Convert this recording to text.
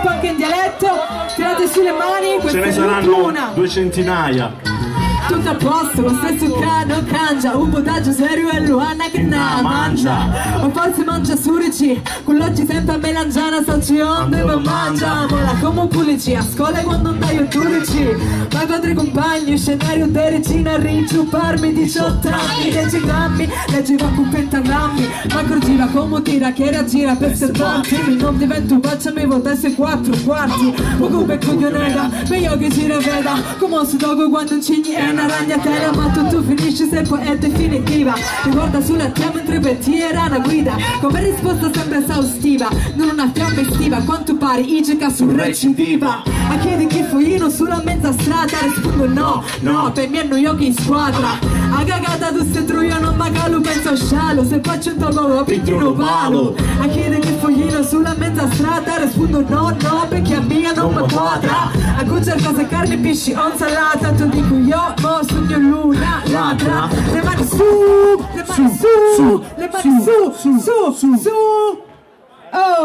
rap anche in dialetto tirate sulle mani Ce questa ne è saranno due centinaia. tutto a posto, lo stesso cano cangia Un potaggio serio e Luana che ne mangia. O forse mangia surici Quell'oggi sempre a melangiana Salci onde ma mangia. Mola come un pulici A scuola quando andai a turici Ma padre compagni Scenario di regina Ricciuparmi 18 anni 10 grammi Leggiva con pentagrammi Ma corgiva come tira che ragira per servanti Non divento un bacio mi voltesse quattro quarti Poco per coglionera Ma io che si riveda. Come si dogo quando incigni è una ragnatela Ma tutto finisce se poi è definitiva. Ricorda sulla te mentre ti era una guida Come risposta sempre esaustiva Non una fiamma estiva Quanto pari igica su recidiva. A chiedi chi fui io sulla mezza strada Rispondo no, no, per me hanno yoga in squadra. A cagata tu sei truio non magalo penso scialo Se faccio un togo picchino palo A chiedi chi fui io sulla mezza strada Rispondo no, no, perché a mia non mi quadra. A cucciare cose carne, pesci, on salata Tu dico io, mo sogno luna, ladra Le mani su, le mani su, le mani su, su, su, su. Oh